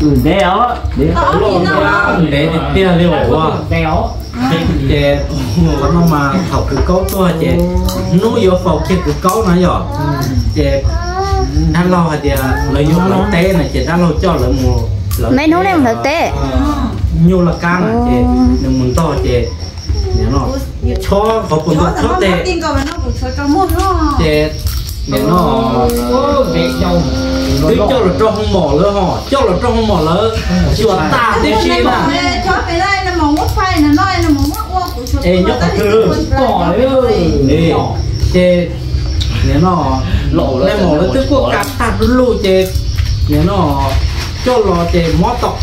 ừ đéo đéo để tia liều quá đéo chị nó nó mà học cái câu tôi chị nó vô phòng chị cái câu nó rồi chị đã lo chị lợi dụng lợi tế này chị đã lo cho lợi mùa mấy này thực tế nhiều là căng à chị đừng muốn to chị nếu nó cho có cho tệ. chị nếu nó về nhau. Cứ cho là cho không mỏ lỡ họ cho là cho không mỏ lỡ chùa ta tiếp chi nè ê nhóc cứ cỏ ơi. đi chị nếu nó lộ lên mỏ lỡ tức quốc cắt ta đúng luôn chị nếu nó cho lo chị mót tộc.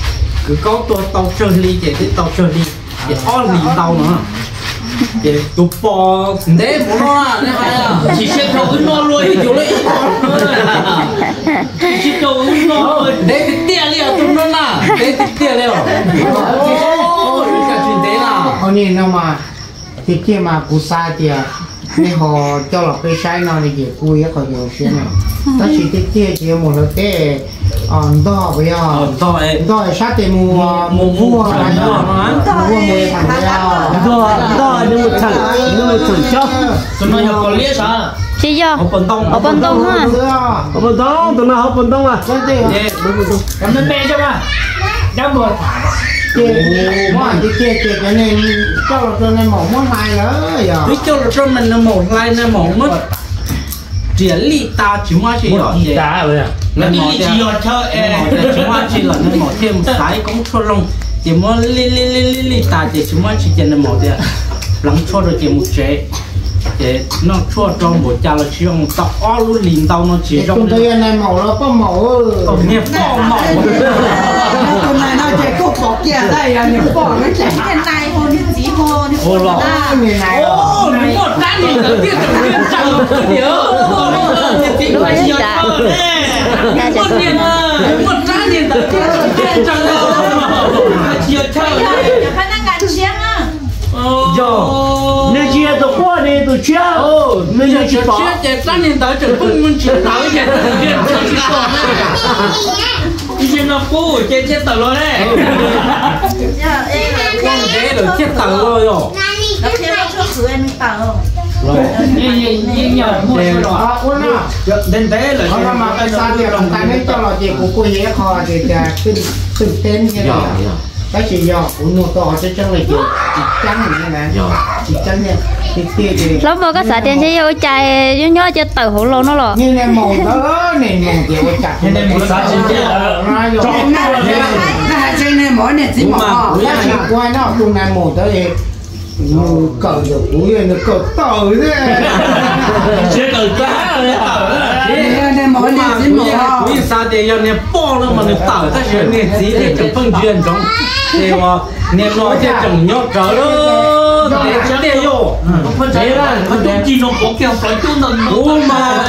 Cứ có tôi tàu chơi ly chị cái tàu chơi ly. Chị o lì tàu nữa chị tụ bò đấy à đấy hay à chỉ xem thầu ứng non luôn Ê, chỗ lấy chỉ thầu ứng đấy nè đấy chuyện mà thì kia mà cú sa thì này họ cho là cái sai nó thì cú ấy có nhiều chuyện này ta chỉ cái kia chỉ một là cái on đo bây giờ rồi đo sát thì mùa mùa mùa mùa là mùa mà mua mùa thằng bây giờ đo đo nhưng mà thằng nhưng mà thằng cho tụi nó học còn lia sao chị giờ học phần tông học phần đông ha học phần đông tụi nó học phần đông à cái gì Dạ. cảm ơn mẹ cho mà đau buồn kia mỗi cái kia kia cái này cho là cho nên mỏng món hai nữa giờ Biết cho là cho mình là một lại là một mất chỉ lý ta chỉ mà chỉ ở gì đã rồi à là đi chỉ chỉ ở chơi chỉ mà chỉ là nên một thêm sai cũng cho long chỉ mà lý lý lý lý lý ta chỉ chỉ mà chỉ là một đấy lắng cho được chỉ một chế để nó cho trong một cha là chỉ ông tao ó luôn liền tao nó chỉ trong chúng tôi này màu nó có màu tổng nghiệp bỏ mỏ hôm nay nó chạy cốc bọc kia đây à nhập bỏ nó chạy ô lọ người này ô đúng một đám gì đầu tiên đầu tiên chẳng một cái nhớ chính là chỉ ở chơi một tiền một đám gì đầu tiên đầu tiên chẳng chỉ ở chơi Yo. nếu chia tổ qua đi tổ chia ô chỉ chỉ bỏ. chết chết ta nên tới chừng không muốn chỉ tới chết chết chỉ còn chỉ nó cũ chơi chết tờ luôn đấy. Con thế rồi chết tầng rồi rồi như như như nhờ mua rồi ôn à đến thế là mà cái sao thì lòng ta nên cho là chị của cô dễ kho thì là tự tự tên như này dạ. cái chị dò của mua to cho chân là chị chị trắng như này Dạ. chị trắng nha thì kia thì lúc mà có sợ tiền sẽ vô chạy nhớ nhớ cho từ hổ lô nó. Rồi như này màu đó này màu kiểu chặt Như này sao chị biết là- ra rồi nó hai trên này mỗi này chỉ cái chị quay nó cùng này màu đó cậu cởi được cúi nó cởi tờ thế chơi tờ cá rồi tờ này mỗi này chỉ bỏ quý sa để cho nên bỏ nó mà nó tạo ta sẽ nên gì để chụp phân duyên trong thì mà nên nói cho chồng nhớ trở đó để cho để vô. Thế là nó chúng chi nó có kêu phải chú nâng Ủa mà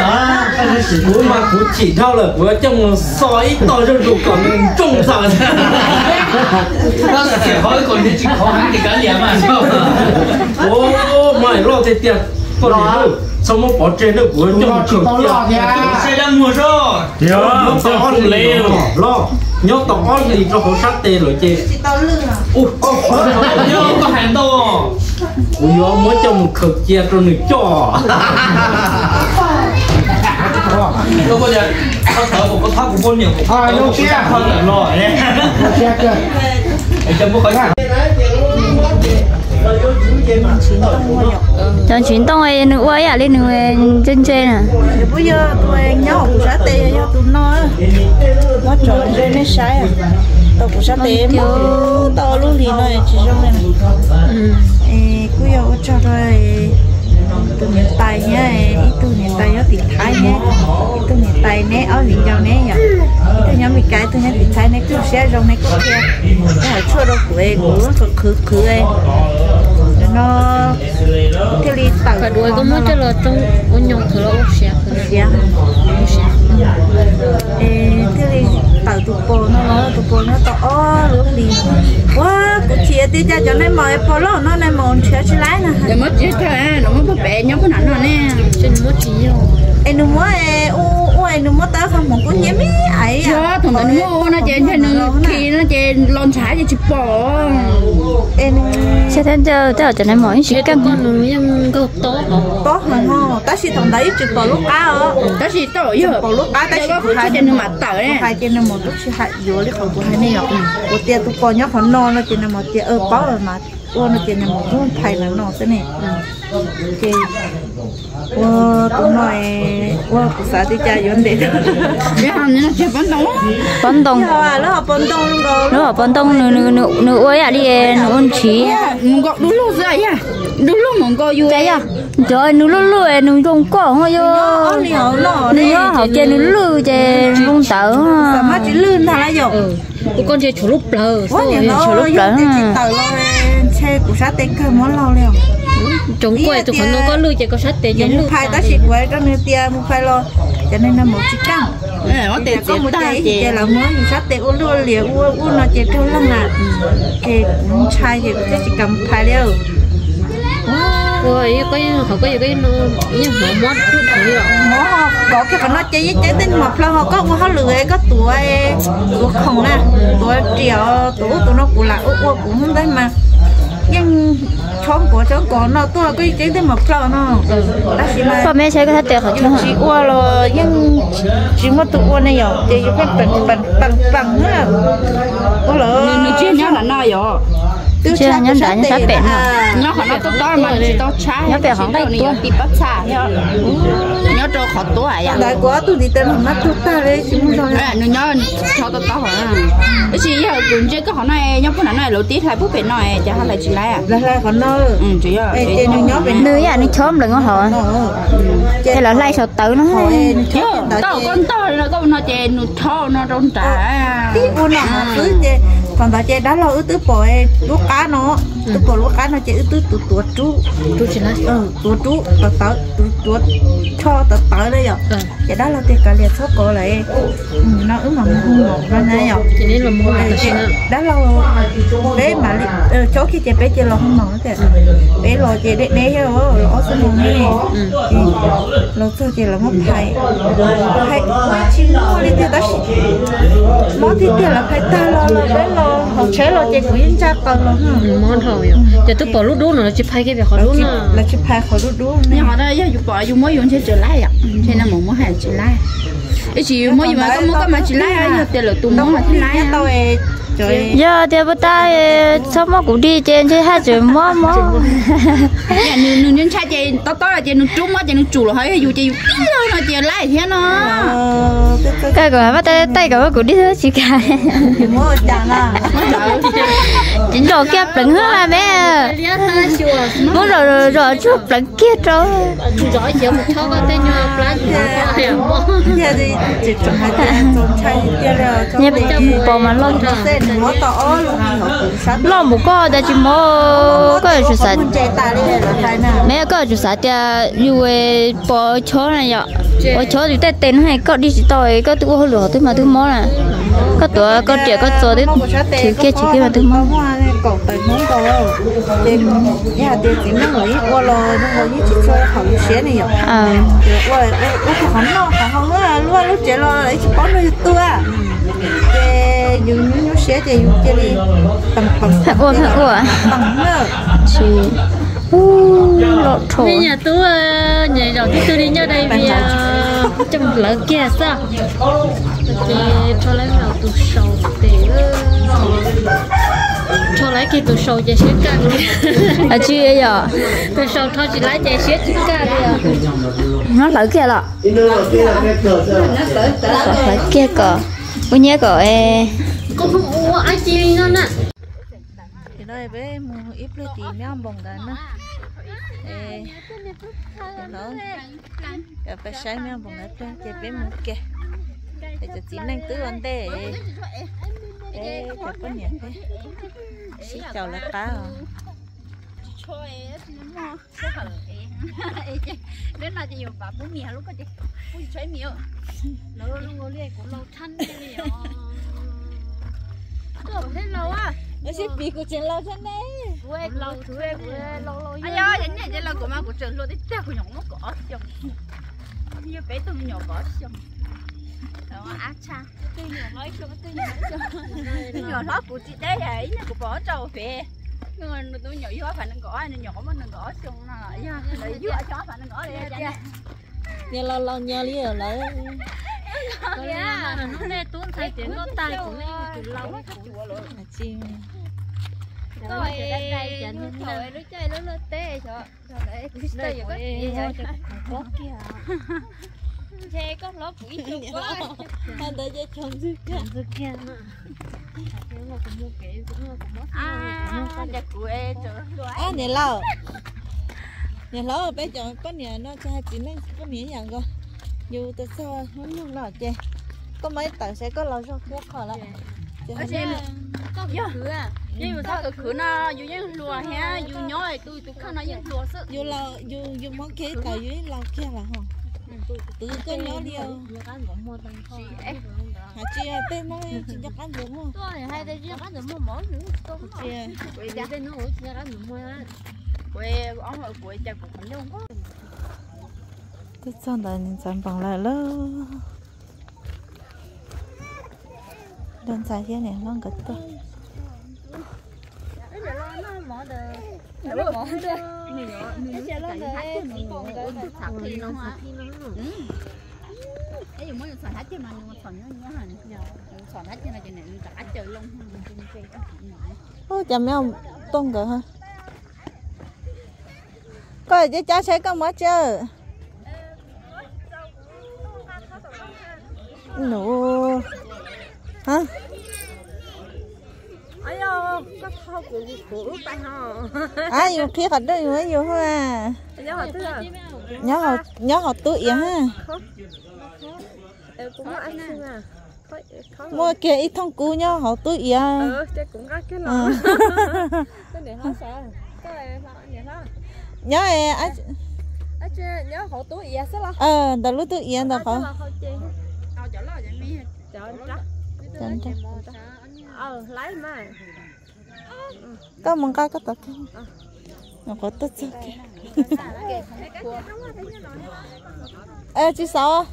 Ủa mà cũng chỉ theo là của chồng sói to cho đủ còn trông sợ. Nó sẽ hỏi còn đi chỉ khó hắn thì cả liền mà Ủa mày lo thế tiền Còn gì đâu. Sao mà bỏ trên được của Lo chồng chỉ cực có lo tiền thì xe đang mua rồi. Nhớ tao on lì Lo. Nhớ tao on lì cho họ sát tê rồi chê. Ủa nhớ có hàng đâu Ủa mới chồng cực chia cho người cho đâu bao giờ có thở một có thóc của con nhiều À, lúc kia. hơn là rồi đấy. Chết rồi trong bức ảnh cho chuyến tông ấy nữ ấy à lên nữ trên trên à? Bây giờ tôi nhau của xã tê cho tụi nó. Nó trộn lên nó sai à. Tao của xã tê mà. Tao luôn thì nó chỉ trong này. Ê, cứ giờ cho rồi. Từ miền tây nhá ít từ miền tây ở xe trong này có kia cái là chua đâu em của nó khử khử em nó theo đi tàu và đuôi có mất cho là trong ôn nhung thử là xia ê thế thì tàu tụ bò nó nó tụ bò nó tao ó lúc đi. Quá cụ chia đi ra cho nên mời lô nó nên mòn chia chia lái nè. Để mất cho à nó mất bé nhau cái nào nó nè. Trên mất ê nó mới ê u ấy nó mất tới không? Một có nhém ấy à. Đó, thằng tao mua nó trên trên nó khi nó trên lon trái thì chụp bỏ. em sẽ thấy cho cho cho nên mỗi sự căng con nó em có tốt. tốt mà ngon ta chỉ thằng đấy chụp bỏ lúc á. Ở Đó thì tao giờ. bỏ lúc á ta Tao chỉ có hai trên nó mặt tao đấy. hai trên nó một lúc chỉ hai vô lấy khẩu của hai này rồi của tiền tụi con nhóc non nó trên nó một tiền ơ bao rồi mà ôn nó trên nó một lúc thầy nó nó thế này thì wow tụi nó wow tụi xã thì cha vấn đề Cái hàng nó chụp bắn đâu. bắn đông nó học bắn đông nó ở bắn đông nửa nửa nửa nửa ôi à đi nửa ôn trí Mình gọi đúng lúc rồi à. Đúng lúc mình gọi vô. cái à trời nửa trong cổ thôi vô nó liều nó nửa học nửa lulu trên rung tở sao mà chỉ lươn lại rồi tụi con chơi chủ lúc lờ nó chỗ lúc à. lo xe của sát tên cơ món lo liều chúng quay tụi con nó có lưu chơi có sát tiền những lưu phai ta quay cho nên tia một phai lo cho nên là một chiếc căng Ờ, nó tiền có tiền một ta cái chị. chỉ là mới sát tên u luôn liều u u nó chỉ trâu lăng à thì chai thì cũng chỉ cầm phai liều rồi cái họ có cái nó như họ mỏ có cái phần nó cháy cháy tên mập là họ có họ lười có tuổi. À, tuổi không nè tuổi triệu tuổi tuổi nó cũng là ước ước cũng đấy mà. Nhưng chọn của chọn của nó tôi là cái cháy tên mập ừ, là nó đó chỉ mà sao mấy cái cái tiền họ chỉ ua rồi nhưng chỉ mà tuổi ua này rồi thì cái bằng bằng bằng bằng nữa là ua là nó chuyện nhau là nó rồi tiêu Chưa, nhớ đã, nhớ sát bẹn Nó khỏi nó tốt đó mà chỉ tốt trái. Nó về Chỉ đây này tua. bị bắt xa theo. Nhớ cho khó tuổi à. đại quá tụi đi tên nó chút ta đấy chỉ muốn rồi Ờ, nó nhớ cho tao tao hả? Cái gì giờ cũng chơi cái họ này nhớ cái này đầu tiên là bút bể này cho hai là chỉ lại à. là còn nó Ừ, chỉ giờ. Nó nhớ về nữ à nó chóm đừng có họ hay là lay sọt tử nó Chứ, tao con tao là con nó chè nó thô nó trong trả. tí u nào mà cứ còn bà chị đó là ư tứ bò lúc cá nó tứ bò lúc cá nó chị ư tứ tụ tụ chú tôi chỉ nói ừ tụ chú tụ tớ tụ tụ cho tớ tớ đấy rồi chị đó là tiền cả liệt số cổ lại Ừ, nó ư mà không ngọt ra này rồi chỉ nên là mua Ờ, là chị- xin đó là bé mà ờ, chỗ khi chị bé chị lo không nổi thế bé lo chị để để cho lo số mồm này lo cho chị là mất thầy thầy chị mua đi thì đó chị mất thì tiền là phải ta lo lo bé lo học chế lo cũng yên cha lo món rồi giờ tôi bỏ lúc đốt nó chỉ phải cái việc họ chị nó là chị phải khỏi đút đút Nhưng họ đây dùng bỏ dùng mới dùng chơi trở lại à. Thế là muốn mua hàng trở lại. Cái gì mới dùng mà có muốn cái mà chỉ lại á, tiền là tụi muốn là chỉ lại tao trời. Giờ thì bữa ta sao mà cũng đi trên chơi hai chữ mó mó. Nhà nữ nữ nhân trai chơi tao tao là chơi nữ trung á, chơi nữ chủ là hơi dù chơi dù nó chơi lại thế nó. ờ cái của bắt tay tay của cũng đi thôi chỉ cả. Mua chẳng à. Chính rồi kia đừng hơn là mẹ. Muốn rồi rồi rồi chút đừng kia rồi. Giỏi chỉ một thao cái tên nhau à mua giờ thì chỉ chọn hai tiền chọn trai tiền là cho nhập đi. bỏ mà lo nó sẽ nó tỏ luôn thì họ cũng sát lo một có đã chỉ mò có chủ nào mẹ có chủ sản thì yêu bỏ chó này nhở bỏ chó thì tay tên hay có đi chỉ tôi có tôi có lửa tôi mà mò nè có tuổi có trẻ có tuổi đấy thứ kia chỉ kia mà hoa này cậu tới muốn cậu thì nhà thì chỉ nó nghĩ qua lo nó ngồi như chỉ cho họ xé này nhở à qua qua thì hắn nó hắn không luôn lúc chạy lo lấy chỉ có nó tua cái dùng như như xé thì dùng cái đi tầm tầm phải ua phải ua tầm nữa chỉ u lọ thổ. Bây giờ tôi nhảy đầu thì tôi đi nhau đây vì trong lỡ kia sao? Thì cho lấy vào tủ sầu để cho lấy cái tủ sầu để xếp cả à chứ ấy giờ tủ sầu thôi chỉ lấy để xếp cả đi nó lỡ kia lọ. Lỡ kia cờ u nhớ cờ e cũng không uống ai chi nó nè thì đây bé mua ít lấy tí bông đó nữa ê nó cái bé sai ông bông đó trên cái bé mua kia để cho chín anh tứ anh tê ê cái con nhỉ thế xí chào là cá à Đến là chỉ bà bố mẹ lúc có chị. Ui chơi mẹ. lâu lâu ngồi liền cũng lâu thân cái gì đó Tưởng thế lâu à. nó xí bị của chuyện lâu thế này quê lâu quê quê lâu lâu Ai ơi, đến nhà là của mà của trường luôn đấy, chắc của nhỏ nó có chồng. Như bé tôi nhỏ có chồng. Đó, ác cha. Tôi nhỏ nói cho tôi nhỏ cho. Tôi nhỏ nói của chị đấy ấy, nó của bỏ trâu về. Nhưng mà tôi nhỏ vô phải nó gõ, nó nhỏ mà nó gõ chung nó lại. Vô cho phải nó gõ đi. nhà lo lo nhà li ở lại mà nó nè tuôn thay tiền nó tay của nó từ lâu là chim Tôi thôi nó chơi nó nó tê cho cho đấy chơi giờ có gì có kia xe có lót quỷ chung quá anh tới chơi chồng dư kia dư kia À, nhà của em trời. à nhà lâu nhà lâu bây giờ có nhà nó cho chị lên có miếng nhận rồi dù từ sao không nhung nào chị. Có mấy tài sẽ có lâu cho quốc khỏi lại chị Ở trên có cửa à. Nhưng mà sao cái cửa nó dù như lùa ha, dù nhỏ thì tôi tôi không nói như lùa sự. dù lâu dù dù món kế tài dưới lâu kia là không? tự có nhỏ đi hả chị à tên nó chị nhắc ăn được không? Tôi hay đây ăn được mua món nữa tôi chị à Quê nhà đây nó hối nhà ăn cũng mua quê ông ở quê cha cũng không luôn. Tôi chọn là sản phẩm lại lơ đơn giản thế này nó gật tôi chơi Ấy dù mới sỏi hết chứ mà sỏi nó nhớ hẳn. Sỏi hết chứ là chuyện này cả trời luôn ô chả mấy ông tôn cỡ hả coi chứ cháu sẽ có mất chưa nụ hả? Ấy đâu có thao của của tay à dù kia đó dù ấy dù ha nhớ thứ là nhớ họ nhớ họ vậy ha. Cũng ăn à. Mua kia ít thông cú nhớ họ tuổi à ừ cũng có cái Ờ. lọ cái này khó sợ cái này đó nhớ à à à chứ nhớ hộ túi gì sao ờ đó lúc yên đó à phải là hộ chị Tao chở lo vậy Chân chắc. ờ lấy mà. Có mong coi có tập cái. Nó có sao kìa ê chị sao à?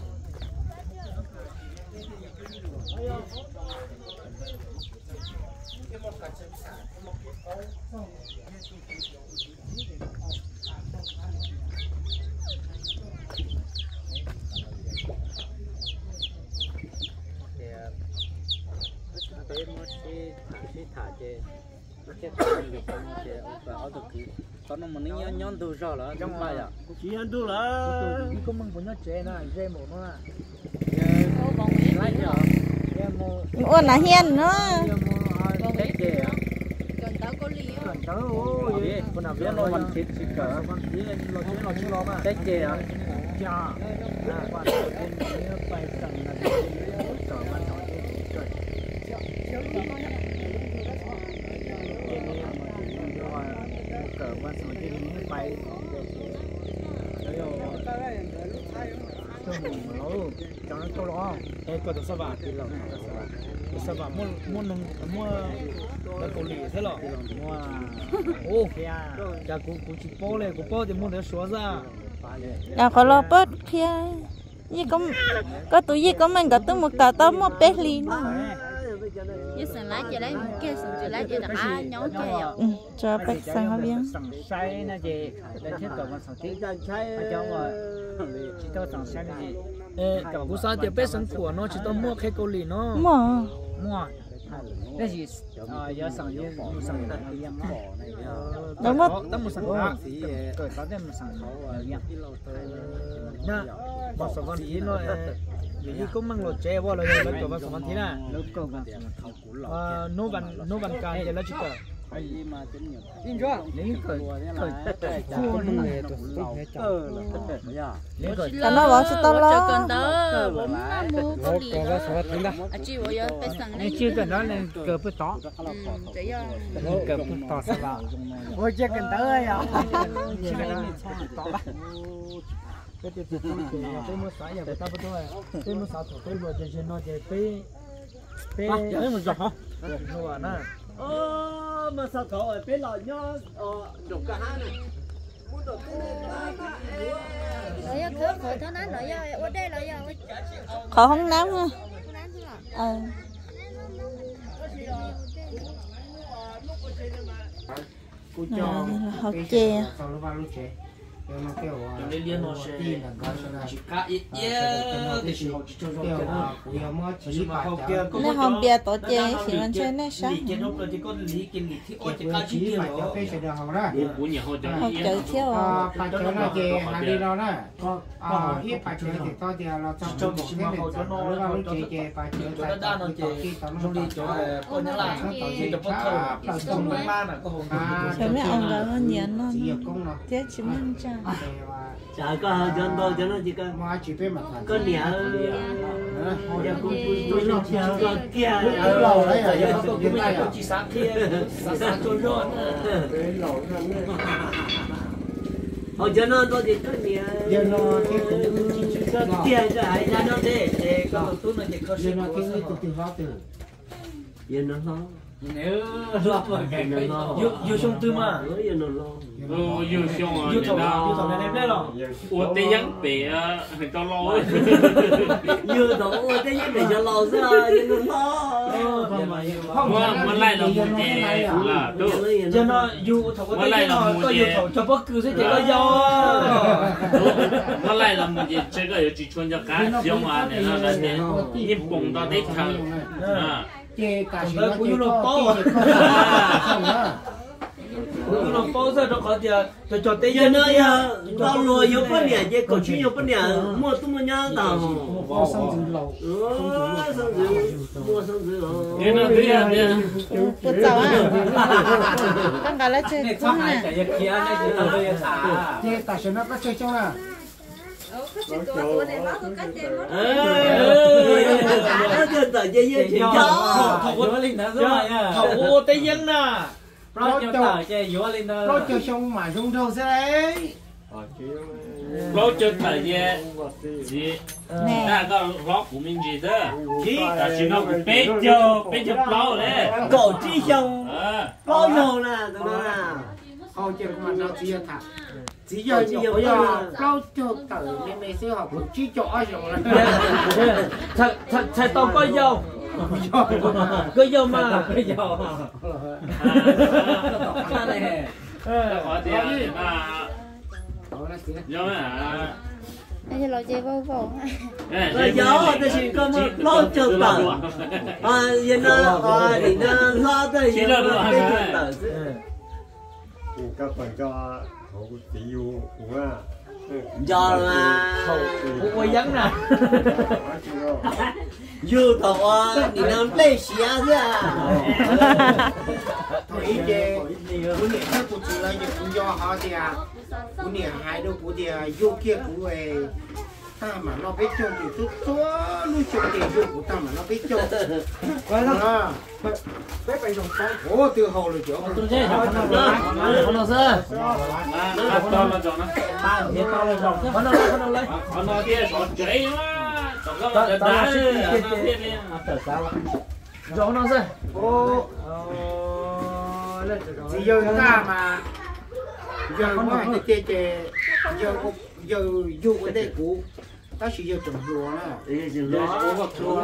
tế mà sẽ sẽ thả chế nó sẽ thả được cái nó sẽ và ở được cái còn nó mà nó nhon nhon từ rồi là trong bài à? Chỉ ăn tu là có măng của nó trẻ nè dây một nó giờ mua ôn là hiền nữa. Tết chế à? Còn tao có lý á. tớ ôi con nào biết nó cỡ. Lo mà chế à? À quan trọng là cho nó cho nó to có được sao bà thì lòng sao bà mua mua nông mua là cầu lì thế lọ mua ô kìa cụ cụ chỉ bố lên cụ bố thì mua được số ra là có lo bớt kia như có có tụi gì có mình, có tụi một cả tao một bé lì nữa À. ừ cho bé sang ê cả cú sa thì bé sẵn của nó chỉ tao mua cái cầu lì nó. Mà mua cái gì? À giờ sẵn giờ mua sẵn là đi ăn Đâu mất. tao mua sẵn là cởi tao đem sẵn nè bảo sẵn con tí nó vì cũng mang lột chè vào là giờ lấy vào sẵn con tí nè. À nô văn nô văn can thì lấy chỉ cởi tin chưa? Lấy cởi cởi chua nó này ờ là tất cả nhá lấy cởi cả nó bảo tao lo cần tớ, bố má mua có lý. có số tin đó À chị bảo giờ phải sẵn này chưa cần đó nên cờ bớt tó Ừ, chỉ do. cờ bớt tó sao vào? ôi chưa cần tới à. Chỉ cần đó cái tiền tiền không sao cậu nắm ha ờ học chè chế nó à, nó là sao à, Nó không bia tổ chè thì mình chơi nè được cho Học chơi theo à. à phải cho nó về hàng đi đó đó à ít phải cho thì to thì là trong một cái này nó vào lúc chế chế phải nó nó cho chỉ khi tao nó đi chỗ là có nhớ là thì cho bắt đầu trong mấy ba là có hồn Cho mấy ông đó nó nhện nó công nó chết chỉ mình chăng. Chả có cho tôi cho nó chỉ có mà chỉ biết mà thành có nhà giờ cũng tôi lo chờ có kia lâu đấy giờ rồi có cũng bây giờ chỉ sáng kia sáng trôi rồi họ cho nó tôi thì có nhà giờ nó cái cũng chỉ chỉ có kia cho ai ra nó để để có túi nó để có giờ sự nó cái người từ vào từ. Giờ nó lo nếu lo mà cái cái yêu yêu xong tư mà lo. Yêu xong rồi yêu thầu yêu thầu này đẹp rồi ủa tây nhắn tệ cho lo. Yêu thầu ủa tây nhắn tệ cho lo ra cho lo. Không mà à? vâng. vâng. lại là một cái là đâu cho nó yêu thầu tây nhắn nó có yêu thầu cho bất cứ cái gì nó do. Mà lại là một cái cái cái chỉ chuyên cho cá riêng mà này là cái cái bùng đó đấy chế cả sự nó chế có chế có không đó. Nó nó bao giờ nó có gì cho cho tây dân nữa ya tao lo nhiều bận nè chứ có chuyện nhiều bận nè mua tụi mình nhà tao. mua sang dưới lầu sang dưới mua sang dưới lầu nè nè nè nè bút tao à? Con gái lấy chơi chung nè chơi ta sẽ nó có chơi chung à Ừ, giờ tờ giờ giờ chuyện cho thầu có linh đó rồi nha thầu tay dân nè rồi cho tờ chơi yếu lên đó nó chơi trong mà trong đâu sẽ đấy lo cho thời gian gì na cái lo của mình gì đó chỉ là chỉ nó cũng bé cho bé cho lo đấy cậu chi xong à bao nhiêu nè tụi nó nè không chơi mà nó chỉ thả chỉ giờ chỉ giờ bây giờ lâu cho tử nên này sẽ học chỉ cho rồi thật thật thật tao có dâu có dâu mà. Có dâu cái này có tiền à do à Bây giờ lo chơi vô vô. rồi gió tôi chỉ có một lo cho tờ. à giờ nó à thì nó lo tới giờ nó cái tờ các bạn cho hậu tỷ yêu của giờ mà cũng có dân nè dù thầu à thì nó lấy xía ra thôi chê bữa nay các cụ chỉ là những cũng do họ thì à. Bữa nay hai đứa cụ thì à vô kia cụ về ta mà nó biết trông thì tôi xóa lui trông thì vô của ta mà nó biết coi nó à phải phải dùng tay ồ từ hậu rồi chỗ tôi chơi nó nó nó sơ à to là cho nó ba thì to lên rộng nó nó nó lấy còn nó kia còn cháy tổng Tao- cái tao đá nó rộng nó sơ ô chỉ giờ ta mà giờ mà cái chê chê giờ giờ vô cái đây cụ ta chỉ giờ trồng lúa nè. Lúa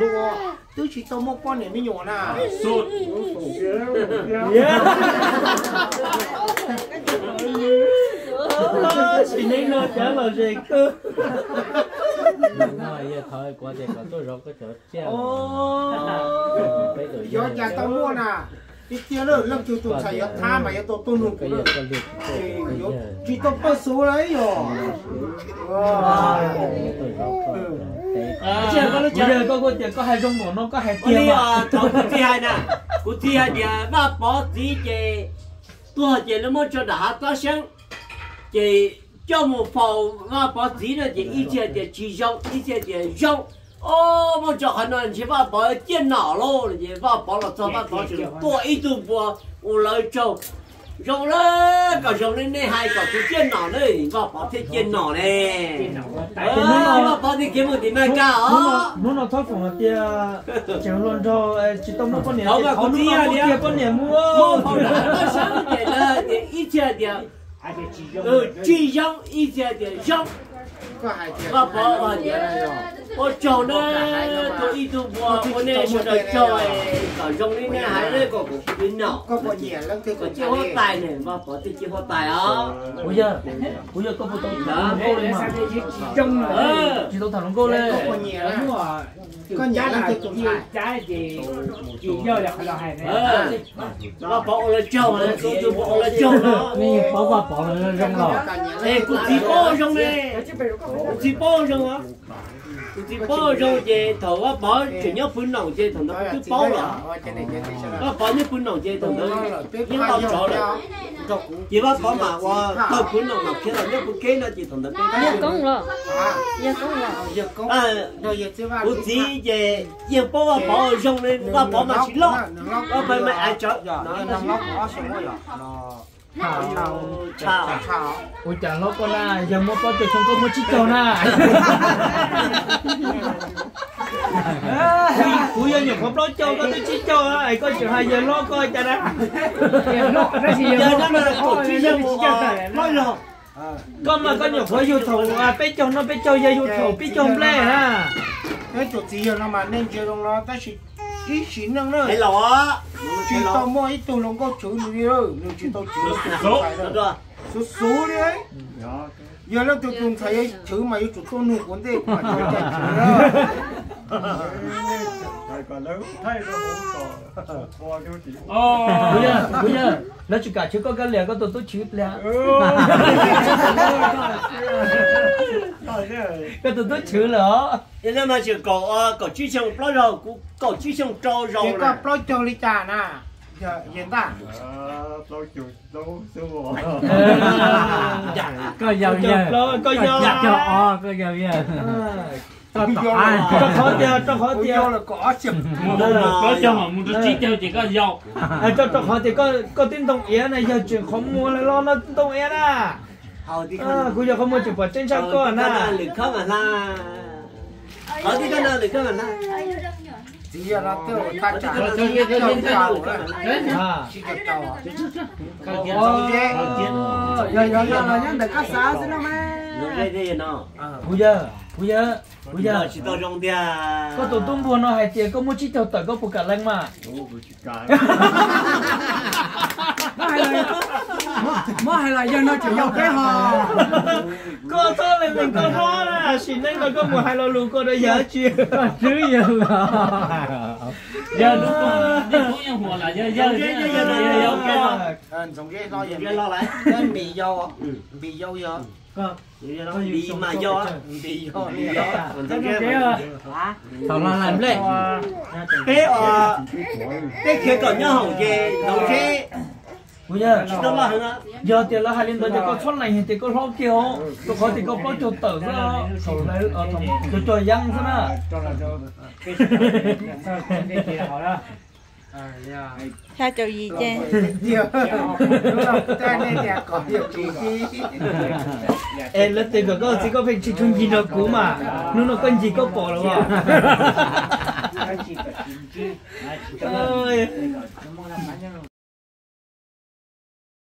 lúa tôi chỉ tao một con này mới nhỏ nè. Sụt. Chỉ nên nó trả lời gì cơ. Thôi qua đây có tôi rộng cái chỗ treo. Giờ cha tao mua nè cái kia đó lần chiều tụi thầy tha mà giờ tao tôi nuôi cái cũng chỉ tao có số đấy rồi giờ có có tiền có hai rong nó có hai tiền mà à, thầu thi hai nè cụ thi hai thì ba bỏ tí chè tua nó mới cho đã ta sáng chè cho một phòng ba bỏ tí nữa chè ít chè chè chỉ rau ít chè chè rau cho hắn nói chỉ ba bỏ tiền nào lô chè ba bỏ là cho ba bỏ chỉ tua ít tu bỏ u lời trâu rau đó cả rau lên đây hai cả cái tiền nào đấy. Ba bỏ thêm tiền nào nè. Ờ ba bỏ thì kiếm một tí mai cao nó nó thoát phòng là tiền chẳng luôn cho chỉ tao mua con nè Không mà không có mua tiền con đi. tiền con nè mua. Nó sáng chè là thì ít chè thì ừ chỉ giống ý chỉ để giống. Và bỏ vào nhỉ ô chỗ nè tôi đi tu bùa ô nè chỗ đời trời có rong nè hái đấy có cũng biến nọ có có nhẹ lắm thế có chiêu hoa tài này mà có thì chiêu hoa tài đó bây giờ? Bây giờ có một tông lắm. Có nhẹ là nhiều trái gì chỉ giờ là phải là hài bỏ lên châu lên tôi bỏ lên châu đó. Bỏ qua bỏ lên rong rồi. Ê cũng chỉ bỏ rong nè chỉ bỏ rong á bỏ trong về thầu á bỏ chỉ nhớ phun nòng về thằng nó cứ bỏ rồi nó bỏ như phun nòng về thằng nó nhưng tao chỗ rồi chỉ bắt bỏ mà qua tao phun nòng mà kia là nhớ phun kia nó chỉ thằng nó giờ con rồi. Giờ con rồi. Giờ có à cụ chỉ về giờ bỏ vào bỏ trong này nó bỏ mà chỉ lo nó phải mày ai chọn nó nó nó có xong rồi chào chào ôi chào nó con à giờ mua con tiền không có mua chích cầu na à? cú giờ nhập không nói châu có tôi chích châu á ai à? coi chừng hai giờ lo coi chả đã giờ nó là cổ chích châu nói rồi con mà con nhập phải vô thầu à bé châu nó bé châu giờ vô thầu bé châu lẹ ha cái chuột gì nó mà nên chưa đông lo ta chỉ chỗ gì nó mà nên chơi trong nó ta chỉ ý chỉ năng nữa hay lỏ chỉ tao mua ít tụ lông có chữ đi rồi nếu chỉ tao chữ số rồi số số đi ấy. Giờ nó tụi chúng thấy chữ mà yêu chủ tôi nụ vấn đề mà chơi chạy chữ đó. Thầy còn lớn, thầy nó không có Qua cái chỉ bây giờ bây giờ nó chỉ cả chứ có cái lẻ có tôi tôi chữ lẻ. Cái tôi tôi chữ lỡ nên mà chỉ có có chữ trong bao rồi cũng có chữ trong trâu chỉ rồi có plot cho lý trả nè giờ hiện tại Tôi chịu đâu sư bộ có giàu giờ có giàu giặt cho o có giàu giờ cho cho khó tiêu cho khó tiêu là có chừng có cho họ muốn chỉ cho chỉ có dầu. Cho cho khó thì có có tin đồng ý này giờ chuyện không mua là lo nó tin đồng ý à hầu thì à bây giờ không mua chỉ phải trên trang có na na lử không à na thì cái lử không à na chỉ giờ nó tiêu ta trả Cho- nó cho- chỉ cho- cho cho- trâu cho- à chỉ cho trâu giờ giờ là nhân được các xã thế nào mà Nó đây đây nó. Bây giờ bây giờ bây giờ. Giờ chỉ tao trong dia có tụi tung buồn nó hay tiền có mua chỉ tàu tàu có phụ cả lăng mà? Mà hay là giờ nó cái thôi mình xin có một đi cũng cái gì cái cái giờ bị do bị do cái trong cái thằng nó làm lên cái ờ cái kia còn nhớ hỏng gì đầu chế bây giờ nó là hả giờ tiền là hai liên đối thì có thoát này thì có lo kiểu có khó thì có lo cho tử ra thầu lấy ở thầu cho cho dân thế nào sao chỗ gì chứ là có em lấy tiền có chỉ có phải chỉ chung gì nó cũ mà nó nó con gì có bỏ rồi mà ơi